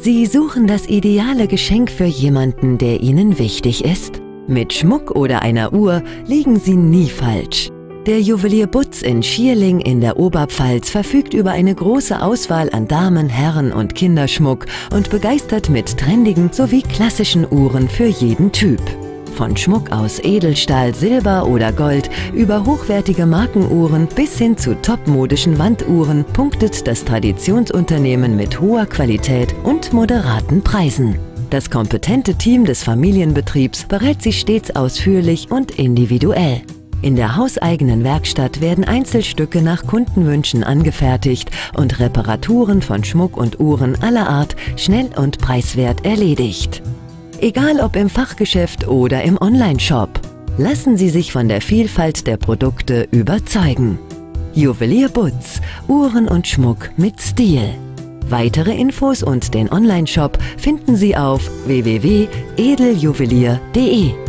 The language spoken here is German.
Sie suchen das ideale Geschenk für jemanden, der Ihnen wichtig ist? Mit Schmuck oder einer Uhr liegen Sie nie falsch. Der Juwelier Butz in Schierling in der Oberpfalz verfügt über eine große Auswahl an Damen-, Herren- und Kinderschmuck und begeistert mit trendigen sowie klassischen Uhren für jeden Typ. Von Schmuck aus Edelstahl, Silber oder Gold über hochwertige Markenuhren bis hin zu topmodischen Wanduhren punktet das Traditionsunternehmen mit hoher Qualität und moderaten Preisen. Das kompetente Team des Familienbetriebs berät Sie stets ausführlich und individuell. In der hauseigenen Werkstatt werden Einzelstücke nach Kundenwünschen angefertigt und Reparaturen von Schmuck und Uhren aller Art schnell und preiswert erledigt. Egal ob im Fachgeschäft oder im Onlineshop, lassen Sie sich von der Vielfalt der Produkte überzeugen. Juwelier Butz, Uhren und Schmuck mit Stil. Weitere Infos und den Onlineshop finden Sie auf www.edeljuwelier.de.